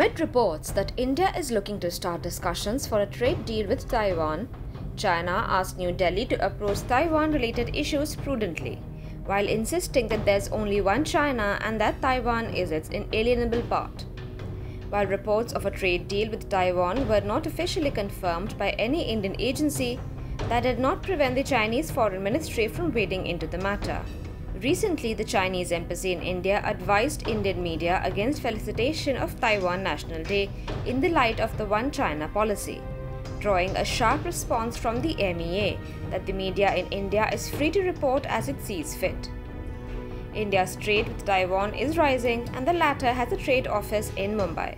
Amid reports that India is looking to start discussions for a trade deal with Taiwan, China asked New Delhi to approach Taiwan related issues prudently, while insisting that there's only one China and that Taiwan is its inalienable part. While reports of a trade deal with Taiwan were not officially confirmed by any Indian agency, that did not prevent the Chinese Foreign Ministry from wading into the matter. Recently, the Chinese embassy in India advised Indian media against felicitation of Taiwan National Day in the light of the One China policy, drawing a sharp response from the MEA that the media in India is free to report as it sees fit. India's trade with Taiwan is rising and the latter has a trade office in Mumbai.